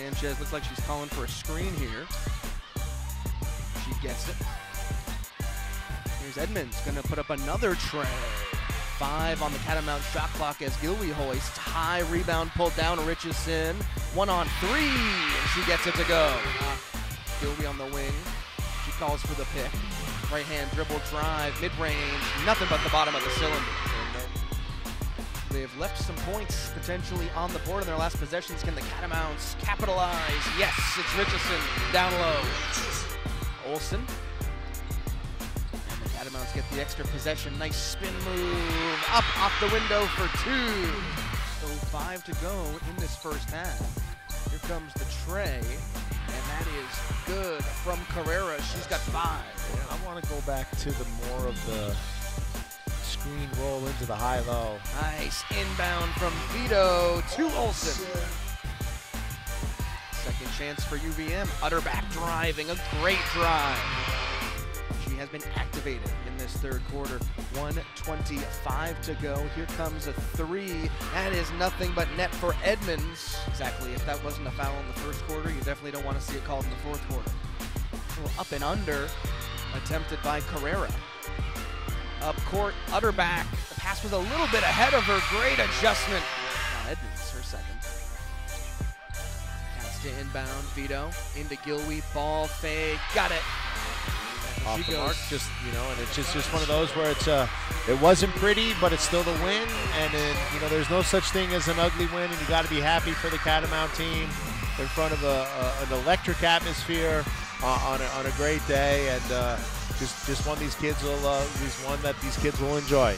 Sanchez looks like she's calling for a screen here. She gets it. Here's Edmonds gonna put up another tray. Five on the Catamount shot clock as Gilwee hoists. High rebound pulled down. Richardson. One on three, and she gets it to go. Uh, on the wing. She calls for the pick. Right hand dribble drive, mid range. Nothing but the bottom of the cylinder. They've left some points potentially on the board in their last possessions. Can the Catamounts capitalize? Yes, it's Richardson down low. Olson. And the Catamounts get the extra possession. Nice spin move. Up off the window for two. So five to go in this first half. Here comes the tray. And that is good from Carrera. She's got five. I want to go back to the more of the screen roll into the high-low. Nice inbound from Vito to Olson. Second chance for UVM. Utterback driving, a great drive. She has been activated in this third quarter. 125 to go. Here comes a three. That is nothing but net for Edmonds. Exactly. If that wasn't a foul in the first quarter, you definitely don't want to see it called in the fourth quarter. A little up and under attempted by Carrera. Up court, Utterback. The pass was a little bit ahead of her. Great adjustment. Now Edmonds, her second. Cast to inbound. Vito into Gilwee. Ball fake. Got it. Off She the goes. mark, just you know, and it's just just one of those where it's uh, it wasn't pretty, but it's still the win, and then you know, there's no such thing as an ugly win, and you got to be happy for the Catamount team in front of a, a an electric atmosphere uh, on a, on a great day, and uh, just just one these kids will uh, just one that these kids will enjoy.